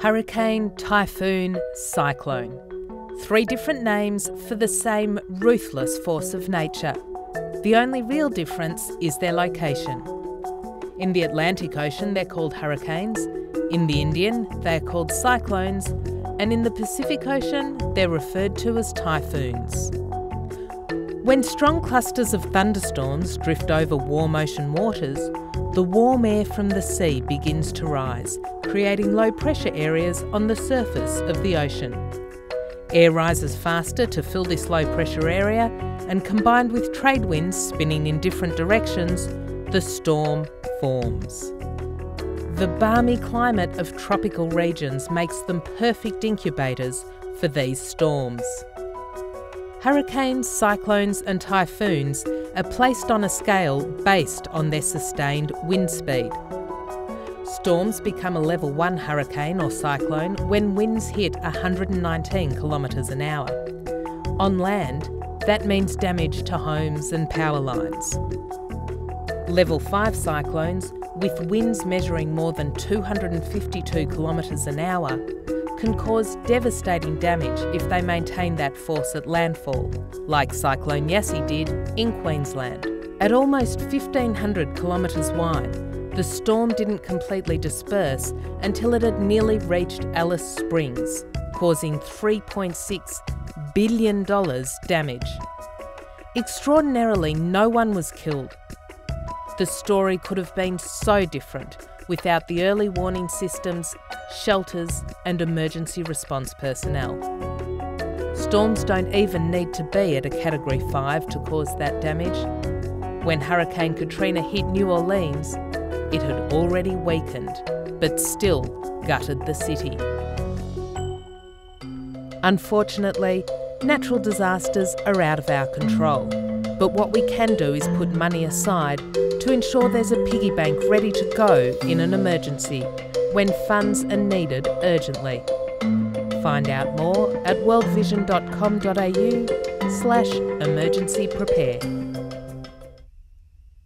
Hurricane, typhoon, cyclone. Three different names for the same ruthless force of nature. The only real difference is their location. In the Atlantic Ocean, they're called hurricanes. In the Indian, they're called cyclones. And in the Pacific Ocean, they're referred to as typhoons. When strong clusters of thunderstorms drift over warm ocean waters, the warm air from the sea begins to rise, creating low pressure areas on the surface of the ocean. Air rises faster to fill this low pressure area, and combined with trade winds spinning in different directions, the storm forms. The balmy climate of tropical regions makes them perfect incubators for these storms. Hurricanes, cyclones, and typhoons are placed on a scale based on their sustained wind speed. Storms become a level 1 hurricane or cyclone when winds hit 119 kilometres an hour. On land, that means damage to homes and power lines. Level 5 cyclones, with winds measuring more than 252 kilometres an hour, can cause devastating damage if they maintain that force at landfall, like Cyclone Yasi did in Queensland. At almost 1,500 kilometres wide, the storm didn't completely disperse until it had nearly reached Alice Springs, causing $3.6 billion damage. Extraordinarily, no one was killed. The story could have been so different without the early warning systems, shelters, and emergency response personnel. Storms don't even need to be at a Category 5 to cause that damage. When Hurricane Katrina hit New Orleans, it had already weakened, but still gutted the city. Unfortunately, natural disasters are out of our control. But what we can do is put money aside to ensure there's a piggy bank ready to go in an emergency when funds are needed urgently. Find out more at worldvision.com.au slash emergency prepare.